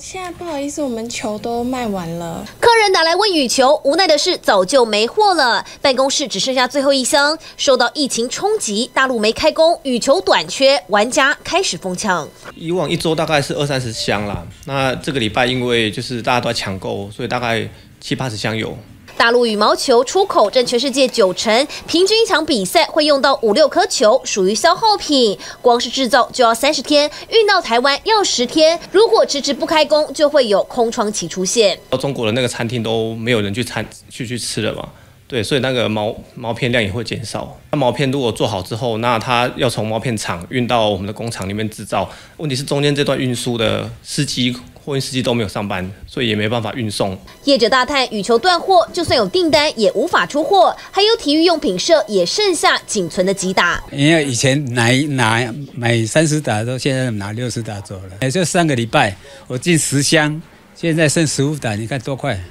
现在不好意思，我们球都卖完了。客人打来问羽球，无奈的是早就没货了，办公室只剩下最后一箱。受到疫情冲击，大陆没开工，羽球短缺，玩家开始疯抢。以往一周大概是二三十箱啦，那这个礼拜因为就是大家都在抢购，所以大概七八十箱有。大陆羽毛球出口占全世界九成，平均一场比赛会用到五六颗球，属于消耗品。光是制造就要三十天，运到台湾要十天。如果迟迟不开工，就会有空窗期出现。到中国的那个餐厅都没有人去餐去去吃了嘛？对，所以那个毛毛片量也会减少。那毛片如果做好之后，那它要从毛片厂运到我们的工厂里面制造。问题是中间这段运输的司机。货运司机都没有上班，所以也没办法运送。业者大叹羽球断货，就算有订单也无法出货。还有体育用品社也剩下仅存的几打。因为以前拿拿买三十打，都现在拿六十打走了。也就上个礼拜我进十箱，现在剩十五打，你看多快？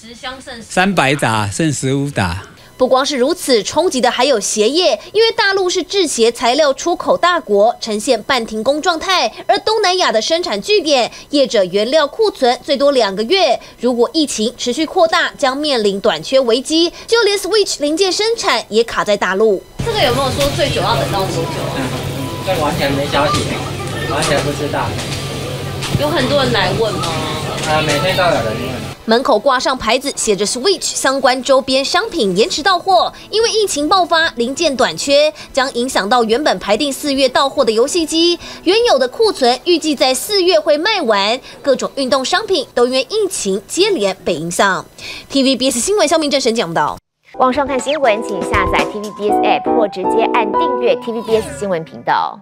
十箱剩三百打，剩十五打。不光是如此，冲击的还有鞋业，因为大陆是制鞋材料出口大国，呈现半停工状态。而东南亚的生产据点，业者原料库存最多两个月，如果疫情持续扩大，将面临短缺危机。就连 Switch 零件生产也卡在大陆。这个有没有说最久要等到多久啊？这完全没消息，完全不知道。有很多人来问吗？啊，每天都有人问。门口挂上牌子，写着 Switch 相关周边商品延迟到货，因为疫情爆发，零件短缺，将影响到原本排定四月到货的游戏机。原有的库存预计在四月会卖完，各种运动商品都因为疫情接连被影响。TVBS 新闻肖明正神讲到，网上看新闻，请下载 TVBS App 或直接按订阅 TVBS 新闻频道。